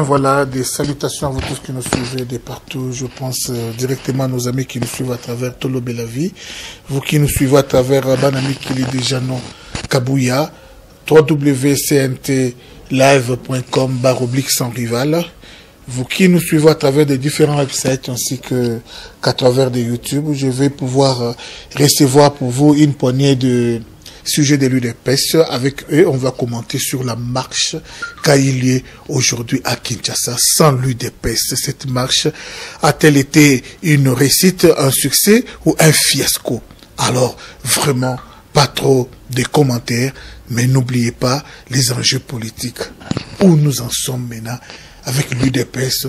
Voilà des salutations à vous tous qui nous suivez de partout. Je pense euh, directement à nos amis qui nous suivent à travers Tolo Belavi, vous qui nous suivez à travers euh, Banami déjà, non, Kabouya, www.cntlive.com baroblique sans rival, vous qui nous suivez à travers des différents websites ainsi que qu'à travers des YouTube, je vais pouvoir euh, recevoir pour vous une poignée de sujet de l'UDPS. Avec eux, on va commenter sur la marche qu'a lieu aujourd'hui à Kinshasa sans l'UDPS. Cette marche a-t-elle été une réussite, un succès ou un fiasco Alors, vraiment, pas trop de commentaires, mais n'oubliez pas les enjeux politiques. Où nous en sommes maintenant avec l'UDPS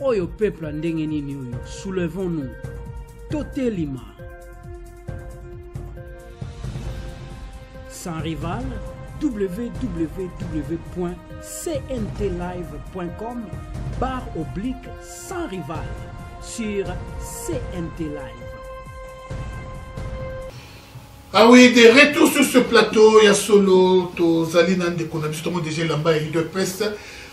oyo peuple ya ndenge nini oyo soulevons nous totelima sans rival www.cntlive.com barre oblique sans rival sur CNT Live. Ah oui, de retour sur ce plateau, il y a solo, tozali na ndeko na biso tongo déjà lamba et de peste.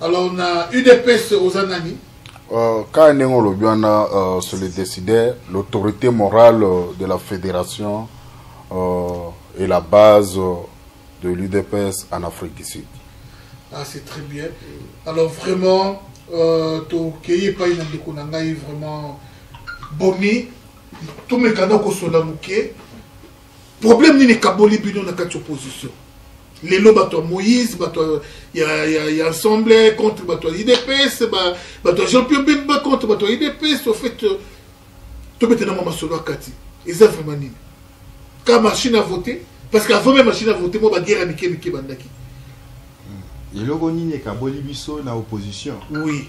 alors na udps oza nani Euh, kaka ndenge olobi wana euh, se le décider l'autorité morale euh, de la fédération euh, est la base euh, de l'udps en afrique du sud ah, c'est très bien alors vraiment euh, tokei epai na ndeko na ngai vraiment bomi tomekana kosola moke problème nini ekaboli bino na kati opposition lelo bato ya moïse bato ya, ya, ya ensemble contre bato ya idps bato ya jean pierre bemba contre bato ya idps au fait euh, tobetela mwa masolo ya kati eza vraiment nini ka machine à voter parce que avant même machine à voter mwa baguerre ya mike mike bandaki hmm. eloko nini ekaboli biso na opposition oui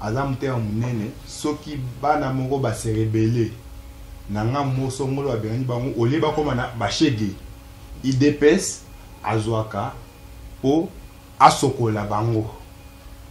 aza motema monene soki bana moko ba se rebelle na nga moso ngolo babengani bango olie bakoma na bashege idps azwaka po asokola bango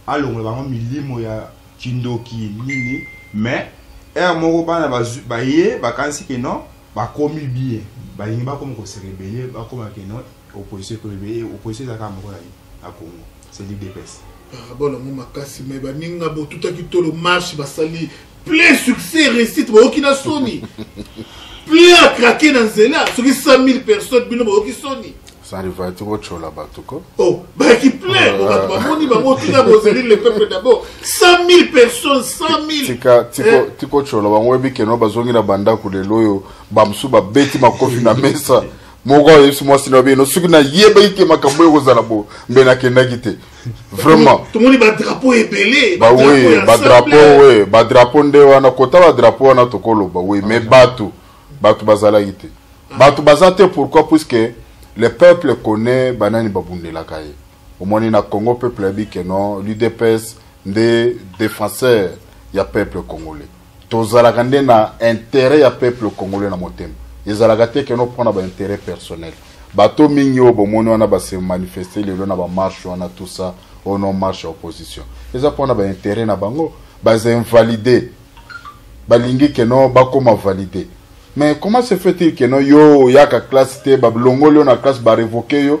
alongola bango milimo ya kindoki nini mais heure moko bana baye bakanisi ke non bakomi bien balingi bakoma ko se rebelle bakoma ke non Opposition ekomi mais opposition eza kaka moko na ye na Congo c'est l'UDPS. Parabole yango makasi mais baninga botutaki tolo marche basali plein succès réussite bayoki na soni plein à craquer na nzela soki 100 000 personnes bino bayoki soni sarivati kotyola bato ko oh, bayaki plein po bato bamoni bango tika bozeli le peuple d'abord 100 000 personnes 100 000 tikotyola bango oyebi keno bazongi na bandako lelo oyo bamosusu babeti makofi na mesa moko ayebisi mwasi na bino soki nayebaki te makambo oyo ekozala bo mbe nakendaki te vraiment tomoni badrapo ebele bawe badrapo we badrapo nde wana kota badrapo wana tokoloba we mais bato bato bazalaki te ah. bato baza te pourquoi puisque le peuple connaît banani babundelaka ye omoni na congo peuple ayebi ke non l'udps nde défenseur ya peuple congolais tozalaka nde na interet ya peuple congolais na motema ezalaka te keno mpo na bainteret personnel bato mingi oyo bomoni wana base manifeste lelo na bamarche wana tout ça au nom marche ya opposition eza mpo na bainteret na bango baza invalide balingi keno bakoma valide mais comment se fait-il keno yo oyaka classe te balongoli yo na classe barevoke yo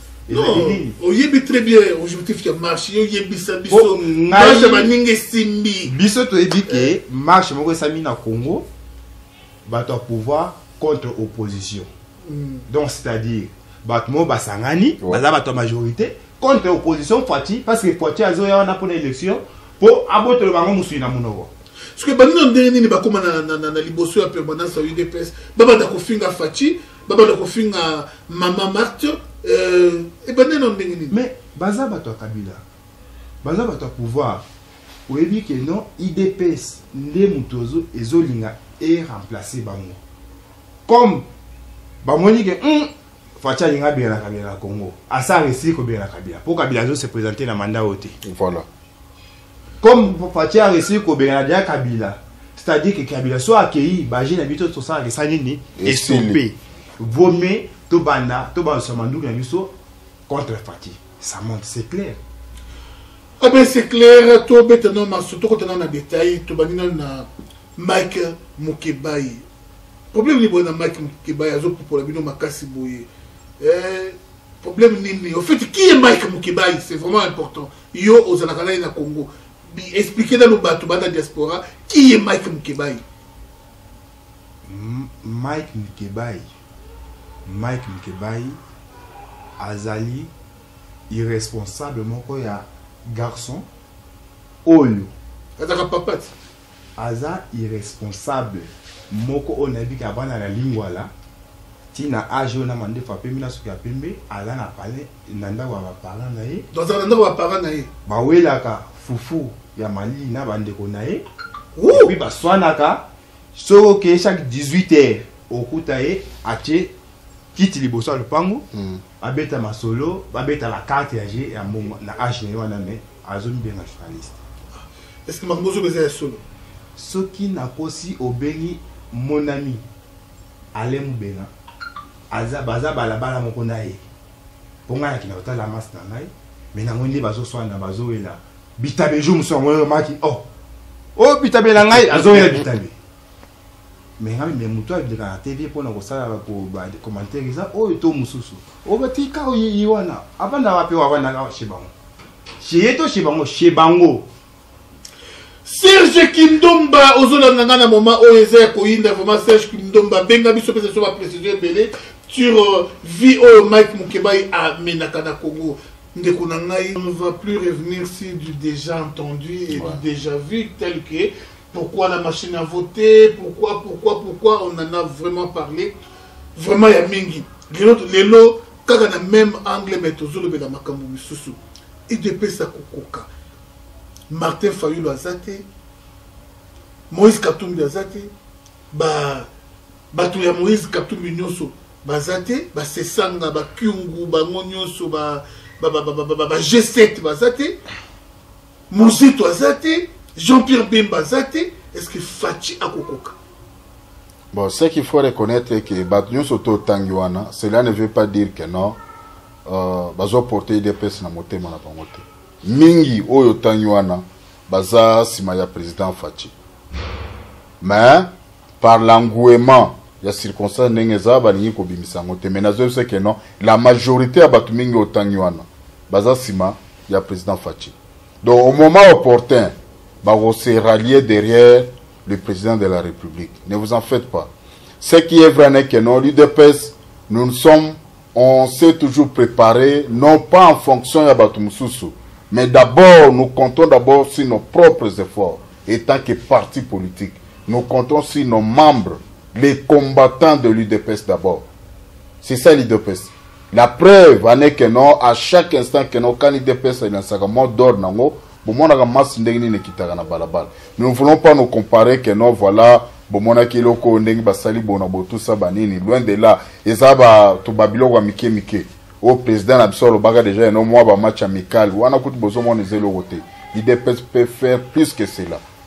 oyebi très bien objectif ya marche yo yebisa biso marche baninga esimbi biso toyebi ke eh. marche moko esami na congo bato ya pouvoir contre opposition hmm. donc c'est à dire bato moko basangani baza bato ya majorité contre opposition fati parce que fati azoya wana mpona élection mpo abotolo bango mosuni na monoko soki baninga ndenge nini bakóma na liboso ya permanence ya udps babanda kofinga fati babanda kofinga mama marte euh, ebandeli na ndenge nini mais baza bato ya kabila baza bato ya pouvoir oyebi ke non idps nde moto ezolinga eremplace bango comme bamoni ke mm, faci alinga abela na kabila na congo asa aresili kobela na kabila mpo kabila azo se présente na manda oyo te voilà comme Fatshi a réussi kobengana deja Kabila c'est-à-dire que Kabila soit accueilli baje na biso tosalaka esa nini esope vome tobanda tobandosa manduki na biso contre Fatshi ça monte c'est clair ah ben c'est clair tobeta nao maso tokota nao na détail tobandi nano na mike mokebai problème nini boye na mike mokebai azopupola bino makasi boye eh, problème nini au fait qui est mike mokebai c'est vraiment important yo ozalaka nani na congo explike nano bato bana diaspora ki ye mike mukebayi mike mukebayi mike mukebayi azali irresponsable moko ya garçon oyo azalaka papate aza irresponsable moko oyo nayebi ke abana na lingwala ti na age oyo na mandefu ya pembe na suki ya pembe aza na palais na ndako ya baparent na ye azala na ndako ya baparent na ye bawelaka fufu ya malili na bandeko na ye epuis baswanaka soki okeye chaque 18 heures okuta ye atie kiti liboso ya lopango hmm. Babeta masolo, babeta la carte ya jeu ya mbongo na age na ye wana mais azomibenga journaliste. Est-ce que makambo ozoba eza ya solo? Soki nakosi obengi mon ami Alain Mubenga aza baza balabala moko na ye mpo ngai nakenda kotala masi na ngai me nango nde bazoswana bazowela bitabe jour mosusu yango oyomaki o oh, oyo oh, bitabe na ngai azowela bitabe mais ngai mais mutu aleka na tv pona kosala ba commentaire eza oyo to mususu obatika oyeyi wana avanda wapi oyo avandaka awa chez bango chez ye to chez bango chez bango serge kindomba ozolanda ngai na moma oyo eza ya koyinda vraiment serge kindomba benga biso mpesa biso baprécision ebele sur euh, vie oyo mike mokebai amenaka na congo ndeko na ngai on ne va plus revenir sur du déjà entendu et ouais. du déjà vu tel que pourquoi la machine à voter pourquoi pourquoi pourquoi on en a vraiment parlé vraiment ya mingi lelo lelo kaka na même angle mais tozolobela makambo misusu idps akokoka martin fayulu aza te moïse katumbi aza te ba bato ya moïse katumbi nyonso baza te basesanga bakiungu bango nyonso ba, ba, ba, ba, ba, ba, ba, ba g7 baza te Muzito aza te, Jean-Pierre Bemba aza te, est-ce que Fatshi akokoka? Bon, ce qu'il faut reconnaître est que bato nyonso to otangi wana, cela ne veut pas dire que non, euh, bazo porter UDPS na motema na bango te. Mingi oyo otangi wana baza nsima ya président Fatshi. Mais par l'engouement ya circonstance ndenge eza balingi kobimisa yango te mais nazoyebisa ke non la majorité ya bato mingi otangi wana baza nsima ya président Fachi donc au moment opportun se rallier derrière le président de la république ne vous en faites pas ce qui est vrai n'est que non l'udps nous sommes on s'est toujours préparé non pas en fonction ya mais d'abord nous comptons d'abord sur nos propres efforts Et tant que parti politique nous comptons sur nos membres les combattants de l'UDPS d'abord. C'est ça l'UDPS. La preuve en est que non, à chaque instant que non, quand IDPS a lancé un mot d'ordre, nango, bomonaka masse ndenge nini ekitaka na balabala. Nous ne voulons pas nous comparer que non, voilà, bomonaki eloko ndenge basali bona bo tout ça banini. Loin de là, eza ba to babiloko ya mike mike. Au président na biso alobaka déjà non moi ba match amical. Wana kutu bozomona eza eloko te. IDPS peut faire plus que cela.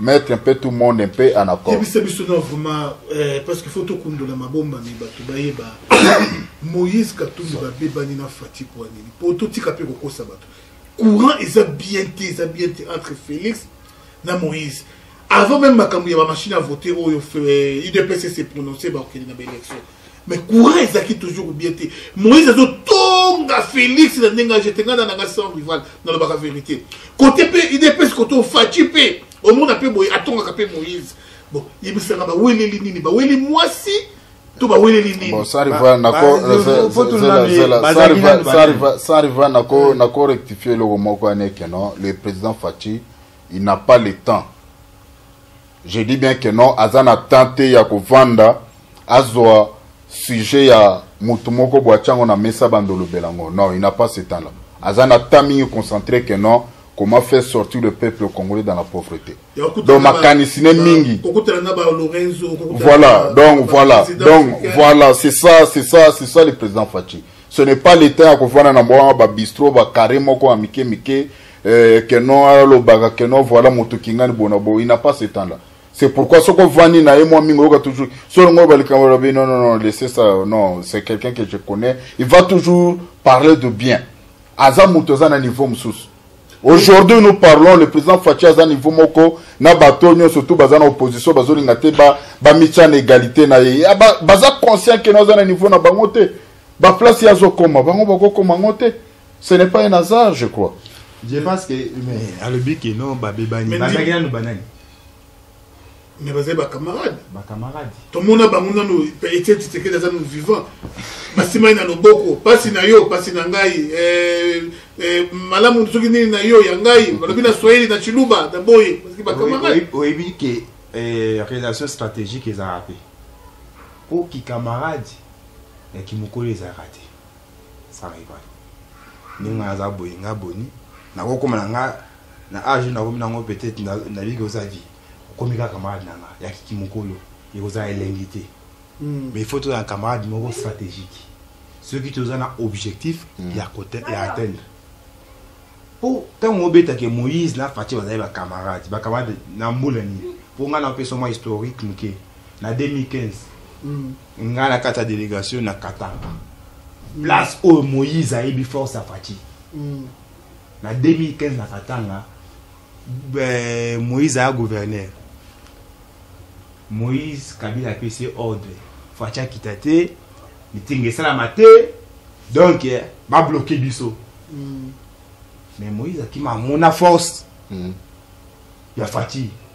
mettre un peu tout monde un peu en accord yebisa biso na vraiment eh, parce qu'il faut tokundola mabombami bato bayeba moïse katumbi babebani na fati mpo ya nini mpo totika mpe kokosa bato courant eza bien te eza bien te entre félix na moïse avant même makambo ya bamachine ya vote oyo udps se prononce bakokende na baélection mais courant ezalaki toujours bien te moïse azotonga félix na ndenge ajete ngai nananga sans rival nalobaka vérité kote mpe idps kote ofaci mpe omona mpe boye atongaka mpe moïse bon yebisaka baweleli nini baweli mwasi to baweleli niniriva nako rectifie eloko moko ane keno le président faci il n'a pas le temps Je dis bien que non, aza na temps te ya kovanda azwa sujet ya mutu moko bwachango na mesa bando lobela ngo. Non, il n'a pas ce temps là. Aza na temps mingi concentré que non comment faire sortir le peuple congolais dans la pauvreté donc makanisi ne mingi voilà donc voilà donc voilà c'est ça c'est ça c'est ça le président Fatshi ce n'est pas l'état ya kovanda na mboka bistro bakare moko ya mike mike eh, que non alobaka que non voilà moto kingani bona bo il n'a pas ce temps là c'est pourquoi soki ovandi na ye mwa mingi oyoka toujours solo ngo balikambo lobi non non non laissez ça non c'est quelqu'un que je connais il va toujours parler de bien aza moto aza na niveau mosusu aujourd'hui nous parlons le président faci aza niveau moko na bato oyo nyonso tu baza na opposition bazolinga te bamitya na égalité na ye ah, baza conscient keno aza na niveau na bango te baplace ye azokoma bango bakokoma yango te ce n'est pas un hasard je crois je pense que mais alobi que non babebani bazalaki nanu banani mais bazali bacamarade bacamarade tomona bango nano etienne tshisekedi aza nanu vivant basimai na loboko mpasi na yo mpasi na ngai eh, eh, malamu soki nini na yo ya ngai balobi na swahili na chiluba na boye bazalaki bacamarade oyebi ke eh, relation stratégique ezalaka mpe mpo kikamarade ya kimokolo ezalaka te ça arrive pas ndenge nga aza boye nga boni nakokoma na nga na age nakomi nango peut-être nayebi oza vie okomi kaka camarade na nga ya kiki mokolo ekozala elengi te hmm. mais il faut tozala camarade moko stratégique soki toza na objectif hmm. ya atteindre mpo ntango obetake moïse na faci bazali bacamarade bacamarade na mbula nini mpo ngai napesa mwa historique moke na 2015 nga na kati ya delegation na katanga place oyo moïse ayebi force ya faci mm. na 2015 na katanga eh, moïse aya gouverneur moïse kabila apesi ye ordre faci akita te mitinga esalama te donc eh, babloke biso mm. mais moïse akima amona force mm. ya faci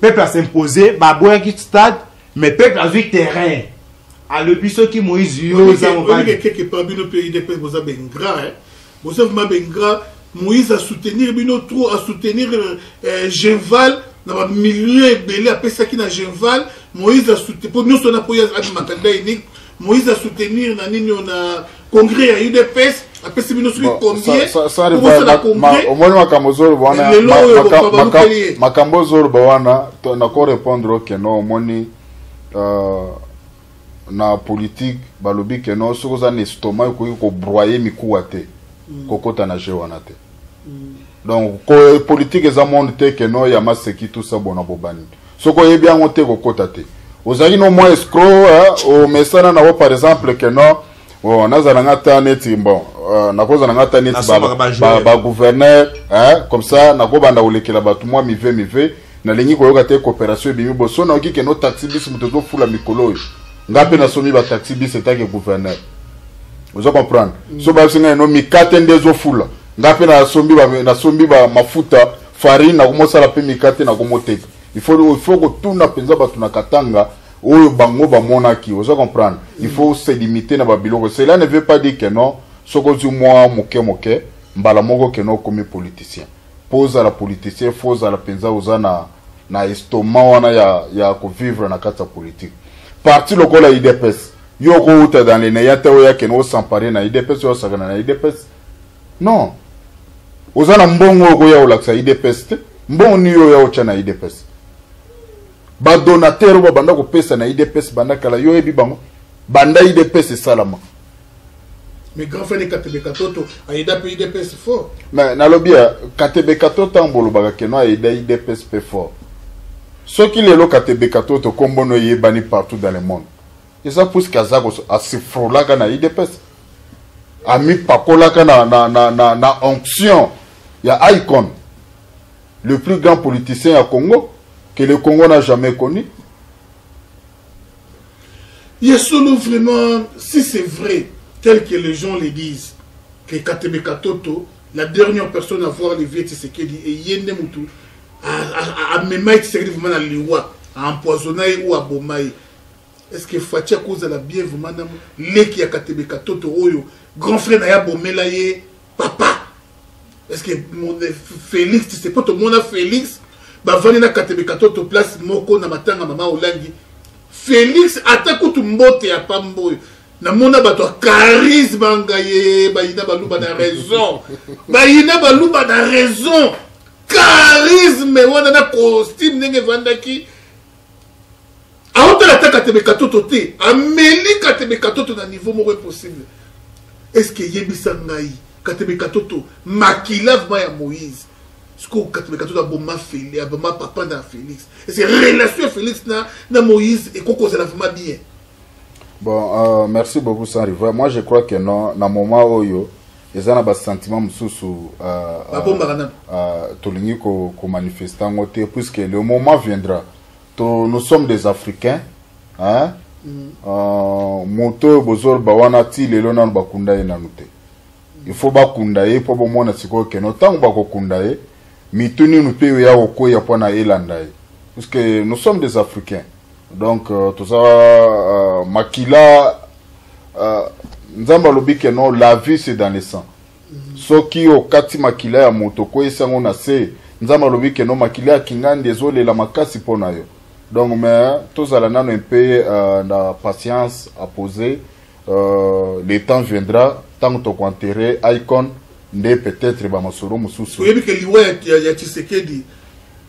peuple a s'impose baboyaki stade mais peuple azwi terrain alobi soki moïse yo oza mobali quelque part bino mpe idps boza bengra eh. boza vraimen bengra moïse asoutenir bino trop asoutenir euh, genval na bamillion ebele apesaki na genval moïse asoute mpo nyonso wana mpo ye abimaka nde enigme moïse asoutenir na nini oyo na congrès ya udps apesi bino soki combienkosala congrèsomoni makambo ozoloba wana lelo oyo babalukeli ye makambo ozoloba wana nako répondre okeno omoni euh, na politique balobi keno soki oza na estoma okoki kobroye mikuwa te mm. kokota na jeu wana te mm. donc politique eza monde te keno ya maseki tusa bona bobandi soki oyebi yango te kokota te ozalaki no mwa escro eh, omesana na yo par exemple ke non oh, nazala nga ata neti bon euh, nakozala nga ata neti bagouverneur eh, comme ça nakobanda kolekela bato mwa mive mive nalingi koyoka te coopération ebimi boso nayoki keno taxi bis moto ezofula mikolo oyo nga mpe nasomi bataxi bis etake gouverneur ozo comprendre mm. so bayebisi ngai no mikate nde ezofula nga mpe nasombi, nasombi ba mafuta farine nakomosala mpe mikate nakomoteka il faut il faut kotuna mpenza bato na katanga oyo bango bamonaki oza comprendre il faut se limiter na babiloko cela ne veut pas dire que non soki ozwi mwa moke moke mbala moko ke no okomi politicien mpo ozala politicien fo ozala mpenza oza na na estoma wana ya, ya kovivre na kati ya politike parti lokola idps yo okouta dans le neya te oyakene osampare na idps oyosakana na idps non oza na mbongo oyo okoya kolakisa idps te mbongo nini oyo oya otya na idps badonatere oyo babanda kopesa na idps banda kala yo oyebi bango banda idps esalama mais grand frère katebe katoto ayeda mpe idps fort mais nalobi ya katebe katoto ntango bolobaka keno ayeda idps mpe fort soki lelo katebe katoto nkombo no eyebani partout dans le monde eza puiske aza asifrolaka na idps amipakolaka na, na, na, na, na onction ya icon le plus grand politicien ya congo que le congo n'a jamais connu yesolo vraiment si c'est vrai tel que les gens le disent que katebe katoto la dernière personne à voir les vieux tisekedi eye nde motu amemaki tisekedi vraiment na liwa aempoisonna ye ou aboma ye est-ce que Fatshi akozala bien vraiment na leki ya Katebe Katoto oyo grand frère na ya bomela ye papa est-ce que mon Félix tu sais pas tout le monde a Félix bavandi na Katebe Katoto place moko na matanga mama Olangi Félix ata kutu mbote ya pamba oyo namona bato ya charisme anga ye bayina baluba na raison bayina baluba na raison charisme wana na costume ndenge evandaki aotala ata katebe katoto te ameli katebe katoto na niveau moko impossible eske eyebisa ngai katebe katoto makila vrema ya moïse sikoyo katebe katoto aboma feli aboma papa na félix eske relation ya félix na, na moïse ekoki kozala vrema bien bon euh, merci beaucoup sans riva moi je crois que non na moment oyo eza na basentiment mosusu uh, uh, babombaka nano uh, tolingi komanifeste ko yango te puisque le moment viendra to, nous sommes des africains hein? Mm. Uh, moto oyo bozoloba wana ti lelo nano bakunda ye nanu te il faut bakunda ye mpo bomona sikoyo keno ntango bakokunda ye mitu nini mpe oyo ya kokweya mpo na elanda ye puisque nous sommes des africains donc uh, toza uh, makila Uh, nzambe alobi ke non la vie c'est dans le sang mm. soki okati makila ya moto okweyisi yango na se nzambe alobi ke non makila ya kingandi ezolela makasi mpo na yo donc mais tozala nano mpe uh, na patience à poser uh, le temps viendra ntango tokoenterre icon nde peut-être bamasolo mosusu oyebi ke liwa ya, ya, ya tshisekedi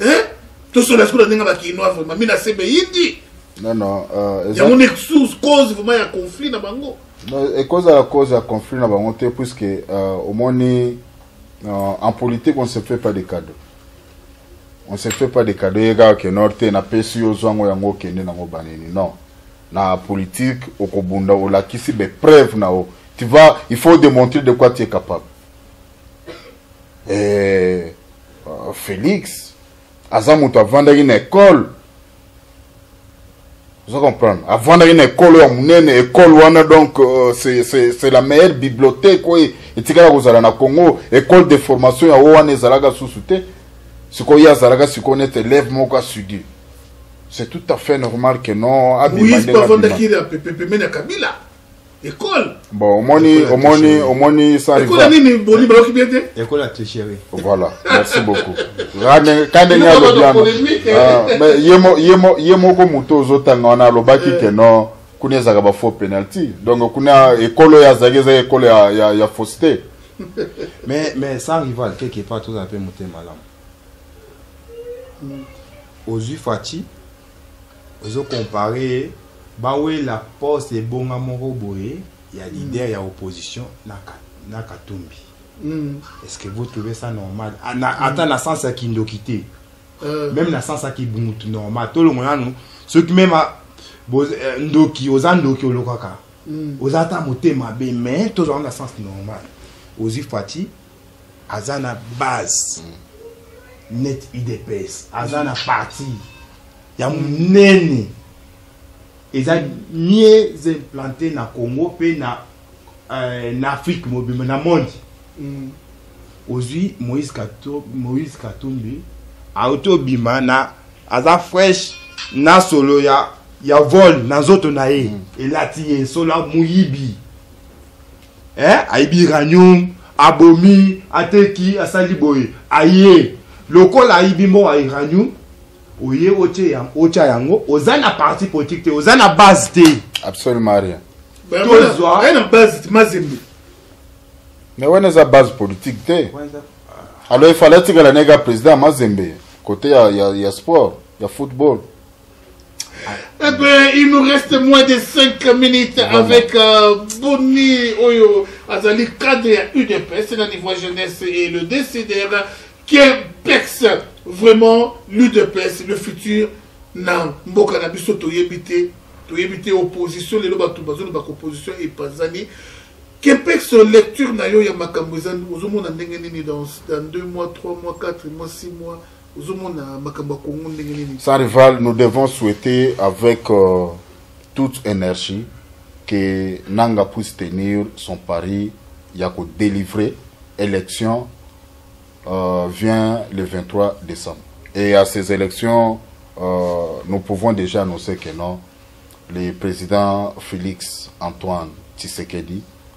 eh tosola sikola ndenge bakinois vraiment mina sembe yindi non non euh, yango nde source cause vraiment ya conflit na bango ekozala cause ya conflit na bango te puisque euh, omoni euh, en politique on se fait pas de cadeau on se fait pas de cadeau ye kaka ke nor te napesi yo zwango yango okende nango banini non na politique okobunda olakisi bepreuve na yo tu vas il faut démontrer de quoi tu es capable eh, uh, felix aza moto avandaki na ekole oza comprendre avandaki na ekolo ya monene ekole wana donc uh, c'est la meilleure bibliothèque oyo etikala kozala na congo école de formation yango wana ezalaka susu te sikoyo ye azalaka sikoyo nete élève moko asudi c'est tout à fait normal que non abima ndenge abima ekole bon omoni omoni omoni ekole nini boni baloki bien te ekole ya tricherie voilà merci beaucoup kandenge alobi yango ah, ye moko moto ozotanga wana alobaki eh. ke non kuna ezalaka ba faux penalty donc kuna ekolo ya azalaki ezalaki ekolo ya, ya, ya fausseté mais, mais sans rival quelque part tozala mpe motema malamu ozwi faci ozo compare ye bawela poste ebonga moko boye ya mm. leader mm. ya opposition na, na katumbi mm. est ce que vous trouvez ça normal ah, na, mm. ata na sens ya kindoki te euh. même na sens ya kibungutu normal tolongo nanu soki meme ah, euh, ndoki oza ndoki olokaka mm. oza ata motema mabe mais tozwanga na sens normal ozwi fati aza na base mm. net udps aza na parti ya monene eza mieux implante na congo mpe na euh, na afrique mobimba na monde mm. ozwi moïse moïse katumbi auti obima na aza fresh na solo ya ya vol na nzoto na ye mm. elati ye nsolo moyibi eh, ayibi iranium abomi ateki asali boye aye lokola ayibi mbo ya iranium oye otya yango oza na parti politique te oza na base te absolument rien tozwa na base mazembe mais wana eza base politique te alors efale atikala na eka président mazembe côté ya, ya, ya sport ya football Eh ben, il nous reste moins de 5 minutes Vraiment. avec euh, Boni Oyo Azali cadre ya UDPS, la niveau jeunesse et le décideur Québex. Vraiment, l'UDPS, le futur, na mboka na biso toyebi te toyebi te opposition lelo bato bazoloba opposition epazani Québex lecture na yo ya makambo eza ozomona ndenge nini dans, dans 2 mois 3 mois 4 mois 6 mois ozomona makambo ya kongo ndenge nini sans rival nous devons souhaiter avec euh, toute énergie que nanga puisse tenir son pari ya kodélivrer élection Euh, vient le 23 décembre. Et à ces élections, euh, nous pouvons déjà annoncer que non, le président Félix Antoine Tshisekedi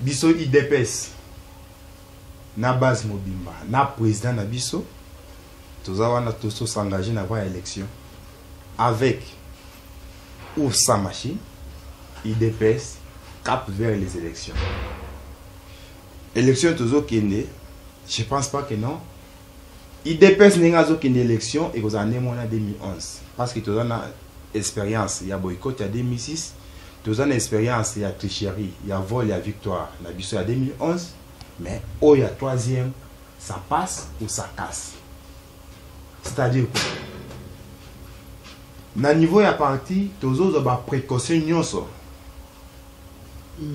biso idps na base mobimba na président na biso toza wana toso s'engage na va élection avec ou sans machine idps cap vers les élections élections tozokende je pense pas que non idps ndenge azokende élection ekozala ndenge mwana 2011 parce que toza na expérience ya boycott ya 2006 toza na expérience ya tricherie ya vol ya victoire na biso ya 2011 mais oyo ya troisième ça passe ou ça casse c'est-à-dire quoi na niveau ya parti tozozwa baprécaution nyonso mm.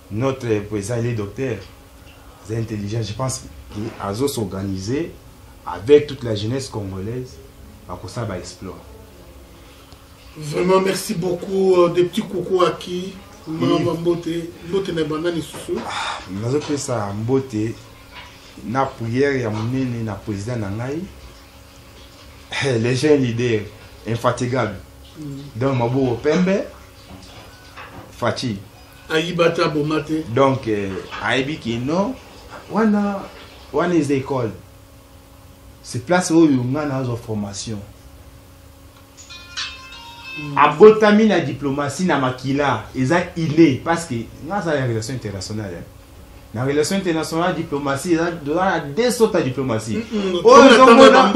Notre président il est docteur, c'est intelligent, je pense qu'il a s'organiser avec toute la jeunesse congolaise à cause ça va explorer. Vraiment merci beaucoup euh, des petits coucou à qui Maman Mbote, Mbote na banda ni susu. Ah, nazo pesa Mbote na prière ya munene na président na ngai. Eh, les jeunes leaders infatigable. Mm. Donc Mabou Pembe Fatih ayiba te aboma te donc eh, ayebi kino wana wana eza école se place oyo ngai nazwa formation hmm. abotami na diplomatie na makila eza ile parce que ngai azala ya relation internationale na relation internationale diplomatie eza na deux sortes ya diplomatie oyo ezomona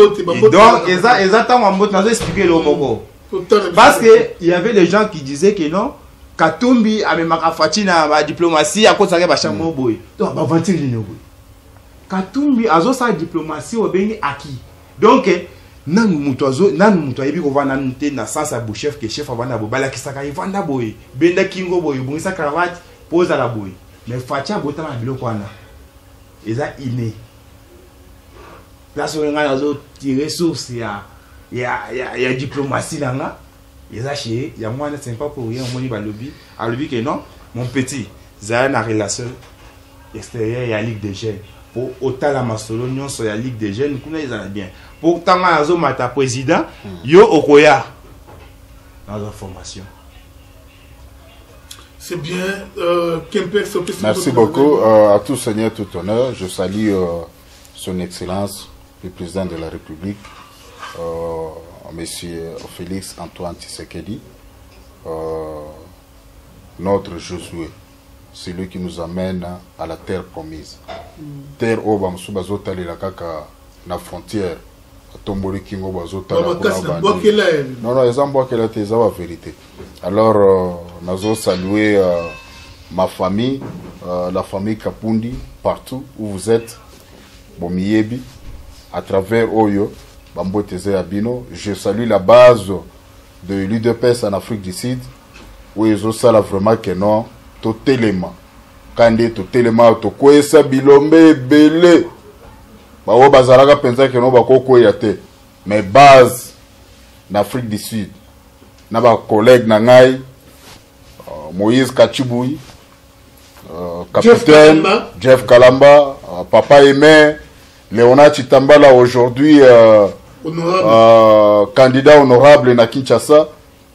donc eza ntango ya mbote nazo explike eloko moko Parce que il y avait des gens qui disaient que non, Katumbi amemaka Fatshi na ba diplomatie akosaka ba chambo mm. boye. Donc ba vantir nini boye. Katumbi azosala diplomatie obengi aki. Donc nanu moto azo nanu moto ayebi kovanda nanu te na sens ya bochef ke chef avanda boye balakisaka evanda boye benda kingo boye bongisa cravate mpo ozala boye mais faci abotama na biloko wana eza ine nga soki nga nazo tire source ya ya ya, ya diplomatie na nga eza chez yango wana c'est pas pour rien omoni balobi alobi que non mon petit zala na relation extérieure ya ligue de jeunes mpo otala masolo nyonso ya ligue de jeunes kuna ezala bien mpo ntango azomata président hmm. yo okoya nazwa formation C'est bien. Euh, Merci beaucoup. Euh, à tout Seigneur, tout honneur. Je salue euh, Son Excellence, le Président de la République, euh, Monsieur Félix Antoine Tshisekedi, euh, notre Josué, celui qui nous amène à la terre promise. Mm. Terre oyo bamosusu bazotalela kaka na frontière atomboli kingo bazotala non non eza mbwakela te eza baverité alors euh, nazo salue euh, ma famille euh, la famille kapundi partout où vous êtes bomiyebi à travers oyo bambote eza ya bino je salue la base de l'udps en afrique du sud oyo ezosala vraiment ke non totelema kandi totelema tokweyisa bilombe ebele baoyo bazalaka mpenza keno bakokweya te mais base na afrique du sud na bacollègue na ngai uh, moïse kachibui uh, capitaine jeff kalamba uh, papa aimé léonard chitambala aujourd'hui uh, honorable. Uh, candidat honorable na kinshasa